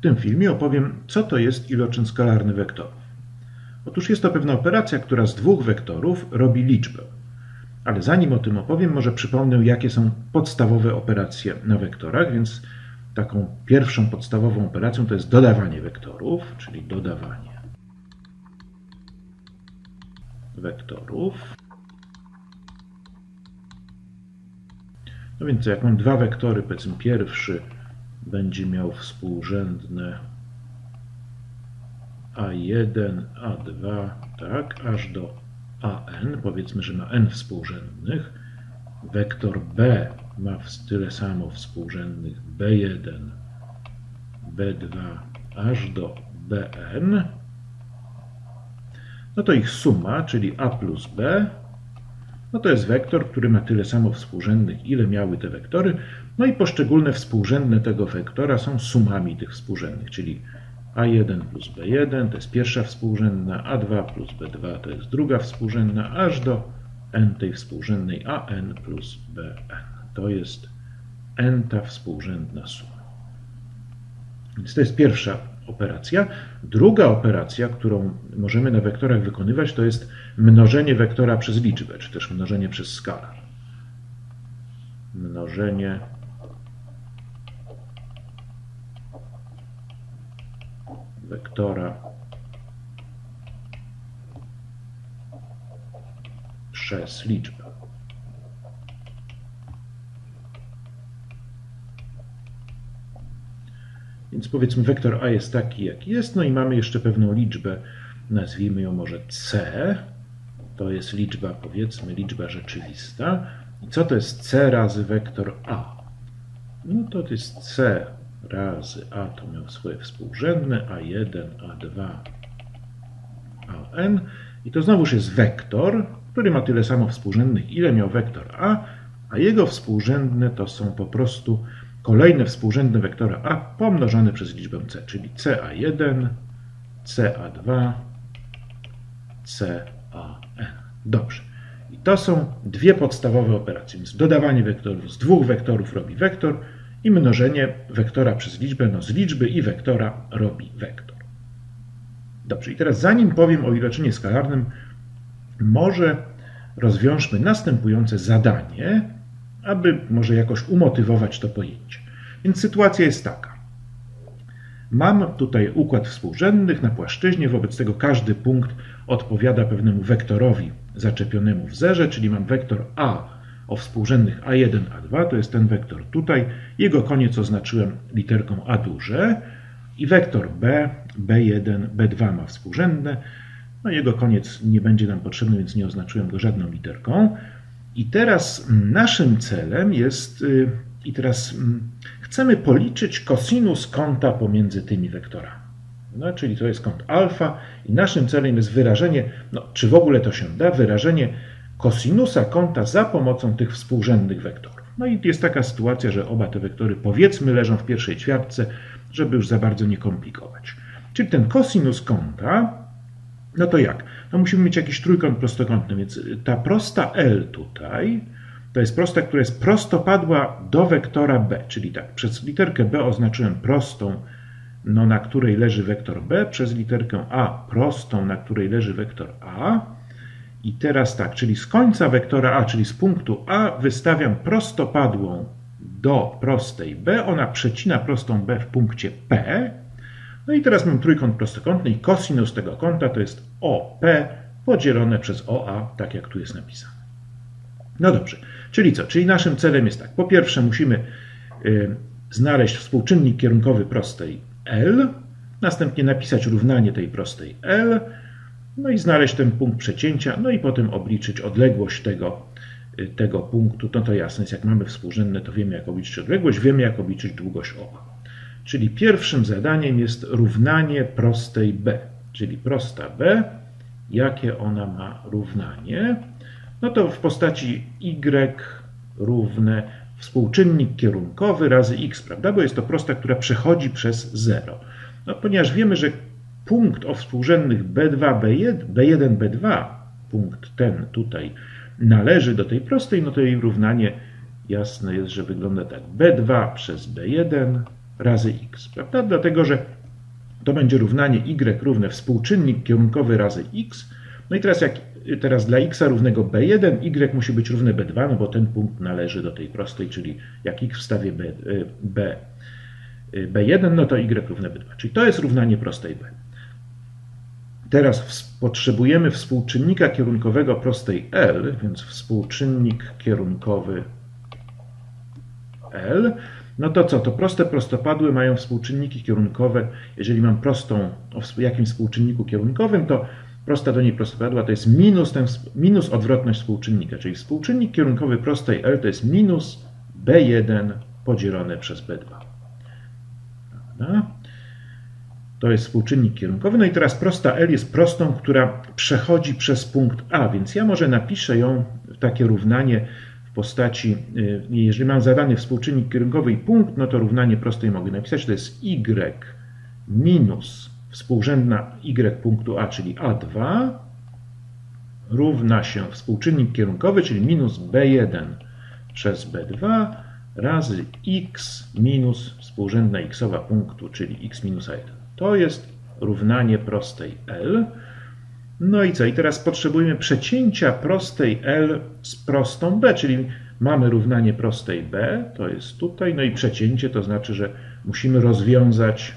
W tym filmie opowiem, co to jest iloczyn skalarny wektorów. Otóż jest to pewna operacja, która z dwóch wektorów robi liczbę. Ale zanim o tym opowiem, może przypomnę, jakie są podstawowe operacje na wektorach, więc taką pierwszą podstawową operacją to jest dodawanie wektorów, czyli dodawanie wektorów. No więc jak mam dwa wektory, powiedzmy pierwszy będzie miał współrzędne a1, a2, tak, aż do an, powiedzmy, że ma n współrzędnych. Wektor b ma tyle samo współrzędnych b1, b2, aż do bn. No to ich suma, czyli a plus b, no to jest wektor, który ma tyle samo współrzędnych, ile miały te wektory. No i poszczególne współrzędne tego wektora są sumami tych współrzędnych, czyli a1 plus b1 to jest pierwsza współrzędna, a2 plus b2 to jest druga współrzędna, aż do n tej współrzędnej an plus bn. To jest n ta współrzędna suma. Więc to jest pierwsza operacja. Druga operacja, którą możemy na wektorach wykonywać, to jest mnożenie wektora przez liczbę, czy też mnożenie przez skalar. Mnożenie wektora przez liczbę. Więc powiedzmy wektor A jest taki, jaki jest, no i mamy jeszcze pewną liczbę, nazwijmy ją może C. To jest liczba, powiedzmy, liczba rzeczywista. I co to jest C razy wektor A? No to, jest C razy A, to miał swoje współrzędne, A1, A2, AN. I to znowuż jest wektor, który ma tyle samo współrzędnych, ile miał wektor A, a jego współrzędne to są po prostu kolejne współrzędne wektora A pomnożone przez liczbę C, czyli CA1, CA2, CAN. Dobrze. I to są dwie podstawowe operacje. Więc dodawanie wektorów z dwóch wektorów robi wektor i mnożenie wektora przez liczbę, no z liczby i wektora robi wektor. Dobrze, i teraz zanim powiem o iloczynie skalarnym, może rozwiążmy następujące zadanie, aby może jakoś umotywować to pojęcie. Więc sytuacja jest taka. Mam tutaj układ współrzędnych na płaszczyźnie, wobec tego każdy punkt odpowiada pewnemu wektorowi zaczepionemu w zerze, czyli mam wektor A o współrzędnych A1, A2, to jest ten wektor tutaj. Jego koniec oznaczyłem literką A duże i wektor B, B1, B2 ma współrzędne. No jego koniec nie będzie nam potrzebny, więc nie oznaczyłem go żadną literką. I teraz naszym celem jest, y, i teraz mm, chcemy policzyć kosinus kąta pomiędzy tymi wektorami. No, czyli to jest kąt alfa i naszym celem jest wyrażenie, no, czy w ogóle to się da, wyrażenie kosinusa kąta za pomocą tych współrzędnych wektorów. No i jest taka sytuacja, że oba te wektory powiedzmy leżą w pierwszej ćwiartce, żeby już za bardzo nie komplikować. Czyli ten kosinus kąta, no to jak? No musimy mieć jakiś trójkąt prostokątny, więc ta prosta L tutaj to jest prosta, która jest prostopadła do wektora B, czyli tak, przez literkę B oznaczyłem prostą, no, na której leży wektor B, przez literkę A prostą, na której leży wektor A, i teraz tak, czyli z końca wektora A, czyli z punktu A, wystawiam prostopadłą do prostej B. Ona przecina prostą B w punkcie P. No i teraz mam trójkąt prostokątny i kosinus tego kąta to jest OP podzielone przez OA, tak jak tu jest napisane. No dobrze, czyli co? Czyli naszym celem jest tak. Po pierwsze musimy y, znaleźć współczynnik kierunkowy prostej L, następnie napisać równanie tej prostej L, no i znaleźć ten punkt przecięcia, no i potem obliczyć odległość tego, y, tego punktu. No to jasne jest, jak mamy współrzędne, to wiemy jak obliczyć odległość, wiemy jak obliczyć długość oka. Czyli pierwszym zadaniem jest równanie prostej B, czyli prosta B, jakie ona ma równanie. No to w postaci y równe współczynnik kierunkowy razy x, prawda? Bo jest to prosta, która przechodzi przez 0. No, ponieważ wiemy, że punkt o współrzędnych B2, B1, B1, B2, punkt ten tutaj należy do tej prostej, no to jej równanie jasne jest, że wygląda tak. B2 przez B1 razy x, prawda? Dlatego, że to będzie równanie y równe współczynnik kierunkowy razy x. No i teraz jak teraz dla x równego b1, y musi być równe b2, no bo ten punkt należy do tej prostej, czyli jak x wstawię b, b, b1, no to y równe b2. Czyli to jest równanie prostej b. Teraz potrzebujemy współczynnika kierunkowego prostej L, więc współczynnik kierunkowy L. No to co? To proste prostopadły mają współczynniki kierunkowe. Jeżeli mam prostą o jakimś współczynniku kierunkowym, to prosta do niej prostopadła to jest minus, ten, minus odwrotność współczynnika, czyli współczynnik kierunkowy prostej L to jest minus B1 podzielone przez B2. Prawda? To jest współczynnik kierunkowy. No i teraz prosta L jest prostą, która przechodzi przez punkt A, więc ja może napiszę ją w takie równanie w postaci, y, jeżeli mam zadany współczynnik kierunkowy i punkt, no to równanie prostej mogę napisać, to jest y minus współrzędna y punktu A, czyli A2 równa się współczynnik kierunkowy, czyli minus B1 przez B2 razy x minus współrzędna xowa punktu, czyli x minus A1. To jest równanie prostej L. No i co? I teraz potrzebujemy przecięcia prostej L z prostą B, czyli mamy równanie prostej B, to jest tutaj, no i przecięcie to znaczy, że musimy rozwiązać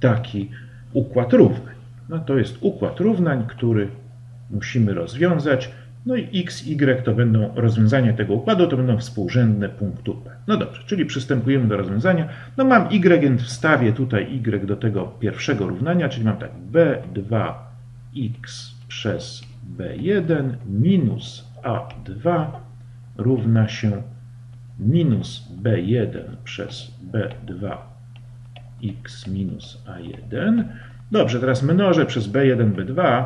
taki układ równań. No to jest układ równań, który musimy rozwiązać. No i x, y to będą rozwiązania tego układu, to będą współrzędne punktu P. No dobrze, czyli przystępujemy do rozwiązania. No mam y, więc wstawię tutaj y do tego pierwszego równania, czyli mam tak b2x przez b1 minus a2 równa się minus b1 przez b2x minus a1. Dobrze, teraz mnożę przez b1, b2,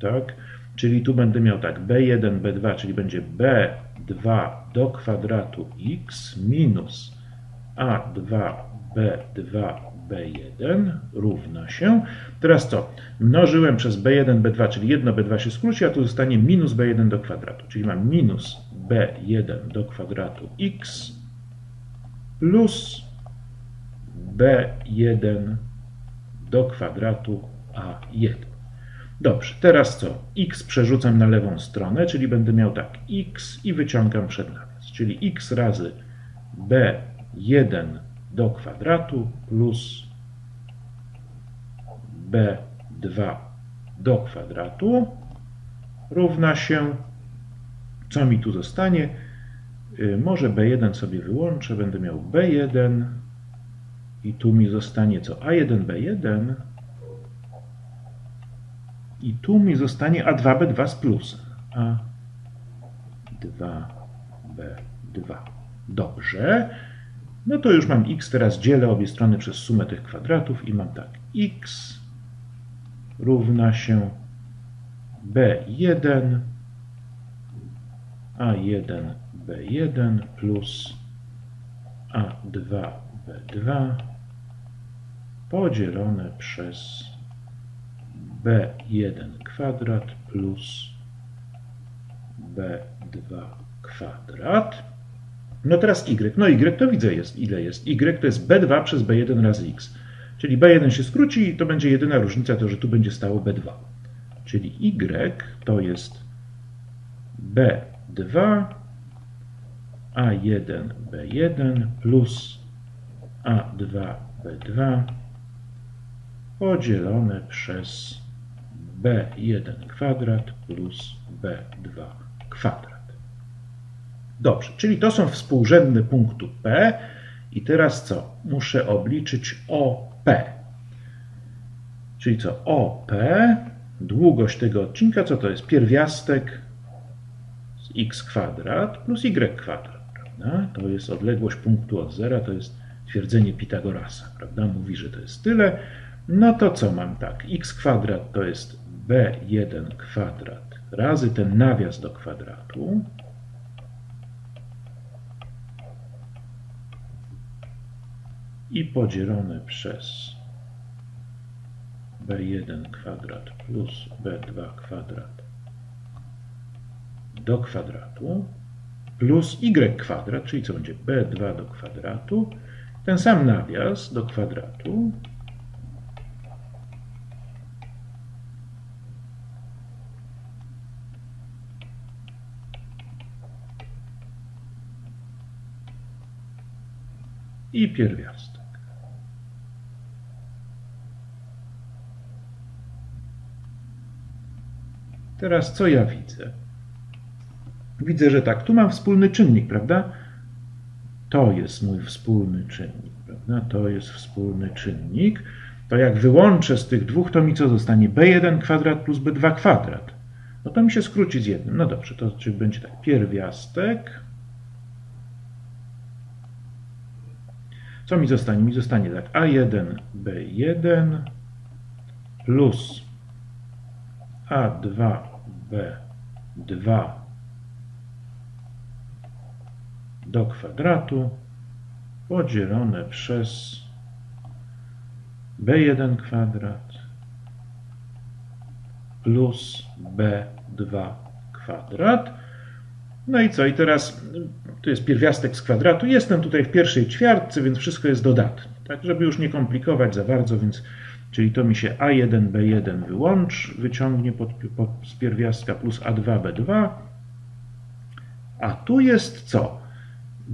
tak, Czyli tu będę miał tak b1, b2, czyli będzie b2 do kwadratu x minus a2, b2, b1 równa się. Teraz co? Mnożyłem przez b1, b2, czyli jedno b2 się skróci, a tu zostanie minus b1 do kwadratu. Czyli mam minus b1 do kwadratu x plus b1 do kwadratu a1. Dobrze, teraz co? x przerzucam na lewą stronę, czyli będę miał tak x i wyciągam przed nawias, czyli x razy b1 do kwadratu plus b2 do kwadratu równa się, co mi tu zostanie? Y, może b1 sobie wyłączę, będę miał b1 i tu mi zostanie co? a1, b1 i tu mi zostanie A2B2 z plusem. A2B2. Dobrze. No to już mam x, teraz dzielę obie strony przez sumę tych kwadratów i mam tak. x równa się b1 a1 b1 plus a2 b2 podzielone przez b1 kwadrat plus b2 kwadrat. No teraz y. No y to widzę jest, ile jest. y to jest b2 przez b1 razy x. Czyli b1 się skróci i to będzie jedyna różnica, to że tu będzie stało b2. Czyli y to jest b2 a1 b1 plus a2 b2 podzielone przez b1 kwadrat plus b2 kwadrat. Dobrze, czyli to są współrzędne punktu P i teraz co? Muszę obliczyć OP. Czyli co? OP, długość tego odcinka, co to jest? Pierwiastek z x kwadrat plus y kwadrat, prawda? To jest odległość punktu od zera, to jest twierdzenie Pitagorasa, prawda? Mówi, że to jest tyle. No to co mam tak? x kwadrat to jest b1 kwadrat razy ten nawias do kwadratu. I podzielone przez b1 kwadrat plus b2 kwadrat do kwadratu plus y kwadrat, czyli co będzie b2 do kwadratu, ten sam nawias do kwadratu, i pierwiastek. Teraz co ja widzę? Widzę, że tak, tu mam wspólny czynnik, prawda? To jest mój wspólny czynnik, prawda? To jest wspólny czynnik. To jak wyłączę z tych dwóch, to mi co zostanie? b1 kwadrat plus b2 kwadrat. No to mi się skróci z jednym. No dobrze, to czyli będzie tak, pierwiastek Co mi zostanie? Mi zostanie tak A1, B1 plus A2, B2 do kwadratu podzielone przez B1 kwadrat plus B2 kwadrat no i co? I teraz tu jest pierwiastek z kwadratu. Jestem tutaj w pierwszej ćwiartce, więc wszystko jest dodatnie. Tak, żeby już nie komplikować za bardzo, więc czyli to mi się A1, B1 wyłącz, wyciągnie pod, pod, z pierwiastka plus A2, B2. A tu jest co?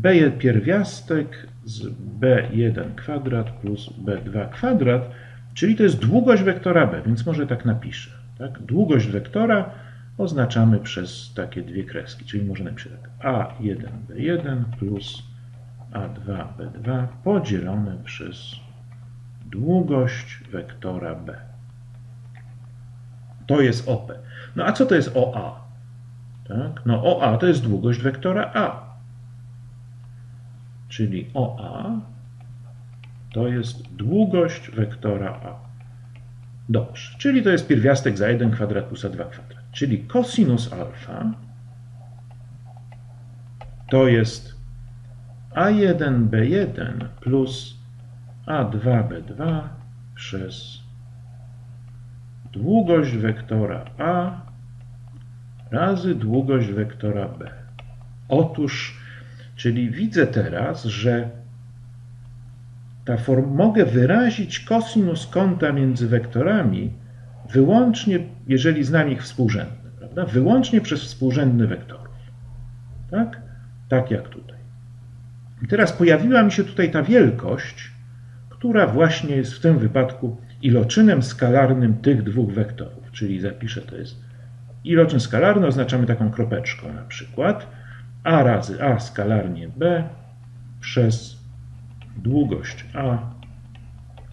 B1 pierwiastek z B1 kwadrat plus B2 kwadrat, czyli to jest długość wektora B, więc może tak napiszę. Tak? Długość wektora oznaczamy przez takie dwie kreski, czyli może napisać tak A1B1 plus A2B2 podzielone przez długość wektora B. To jest OP. No a co to jest OA? Tak? No OA to jest długość wektora A. Czyli OA to jest długość wektora A. Dobrze, czyli to jest pierwiastek za 1 kwadrat plus A2 kwadrat. Czyli cosinus alfa to jest a1b1 plus a2b2 przez długość wektora a razy długość wektora b. Otóż, czyli widzę teraz, że ta form mogę wyrazić kosinus kąta między wektorami wyłącznie, jeżeli znam ich współrzędne, prawda? wyłącznie przez współrzędny wektorów. Tak? Tak jak tutaj. I teraz pojawiła mi się tutaj ta wielkość, która właśnie jest w tym wypadku iloczynem skalarnym tych dwóch wektorów. Czyli zapiszę, to jest iloczyn skalarny, oznaczamy taką kropeczką na przykład a razy a skalarnie b przez długość a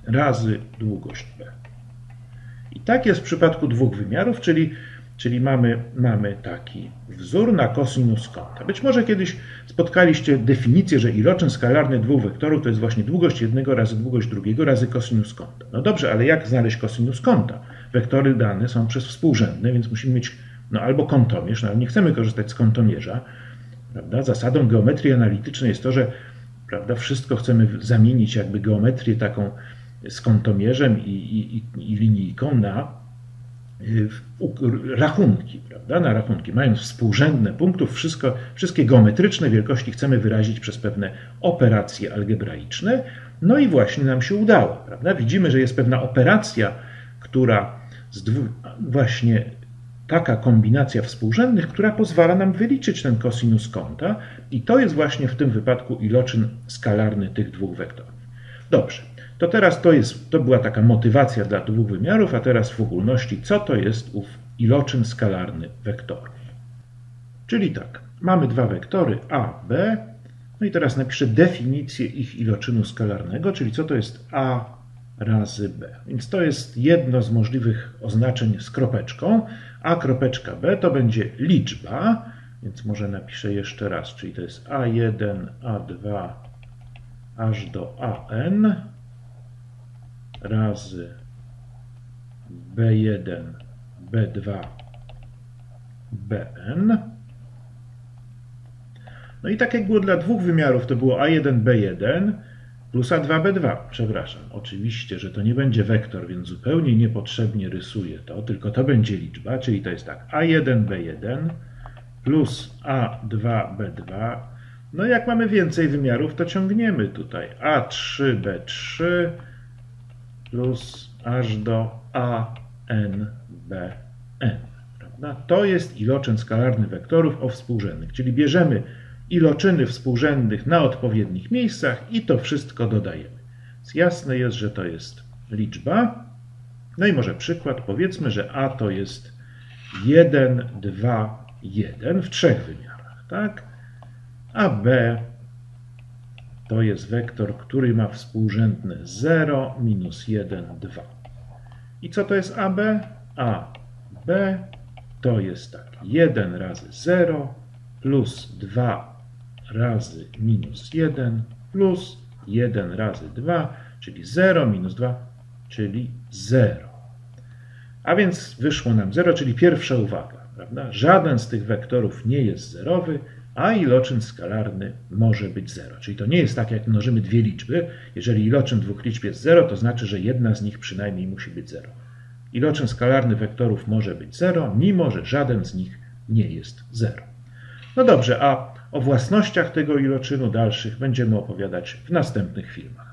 razy długość b. Tak jest w przypadku dwóch wymiarów, czyli, czyli mamy, mamy taki wzór na kosinus kąta. Być może kiedyś spotkaliście definicję, że iloczyn skalarny dwóch wektorów to jest właśnie długość jednego razy długość drugiego razy kosinus kąta. No dobrze, ale jak znaleźć kosinus kąta? Wektory dane są przez współrzędne, więc musimy mieć no albo kątomierz, no ale nie chcemy korzystać z kątomierza. Prawda? Zasadą geometrii analitycznej jest to, że prawda, wszystko chcemy zamienić jakby geometrię taką z kątomierzem i, i, i linijką na y, rachunki, prawda? na rachunki. Mając współrzędne punktów, wszystko, wszystkie geometryczne wielkości chcemy wyrazić przez pewne operacje algebraiczne. No i właśnie nam się udało. Prawda? Widzimy, że jest pewna operacja, która właśnie taka kombinacja współrzędnych, która pozwala nam wyliczyć ten kosinus kąta i to jest właśnie w tym wypadku iloczyn skalarny tych dwóch wektorów. Dobrze. To teraz to, jest, to była taka motywacja dla dwóch wymiarów, a teraz w ogólności, co to jest ów iloczyn skalarny wektorów. Czyli tak, mamy dwa wektory a, b, no i teraz napiszę definicję ich iloczynu skalarnego, czyli co to jest a razy b. Więc to jest jedno z możliwych oznaczeń z kropeczką. a kropeczka b to będzie liczba, więc może napiszę jeszcze raz, czyli to jest a1, a2 aż do an razy B1, B2, Bn. No i tak jak było dla dwóch wymiarów, to było A1, B1 plus A2, B2. Przepraszam, oczywiście, że to nie będzie wektor, więc zupełnie niepotrzebnie rysuję to, tylko to będzie liczba, czyli to jest tak A1, B1 plus A2B2. No jak mamy więcej wymiarów, to ciągniemy tutaj A3B3 plus aż do ANBN. Prawda? To jest iloczyn skalarny wektorów o współrzędnych, czyli bierzemy iloczyny współrzędnych na odpowiednich miejscach i to wszystko dodajemy. Więc jasne jest, że to jest liczba. No i może przykład. Powiedzmy, że A to jest 1, 2, 1 w trzech wymiarach, tak? A B to jest wektor, który ma współrzędne 0, minus 1, 2. I co to jest AB? AB to jest tak 1 razy 0 plus 2 razy minus 1 plus 1 razy 2, czyli 0 minus 2, czyli 0. A więc wyszło nam 0, czyli pierwsza uwaga. Prawda? Żaden z tych wektorów nie jest zerowy, a iloczyn skalarny może być 0. Czyli to nie jest tak, jak mnożymy dwie liczby. Jeżeli iloczyn dwóch liczb jest 0, to znaczy, że jedna z nich przynajmniej musi być 0. Iloczyn skalarny wektorów może być 0, mimo że żaden z nich nie jest 0. No dobrze, a o własnościach tego iloczynu dalszych będziemy opowiadać w następnych filmach.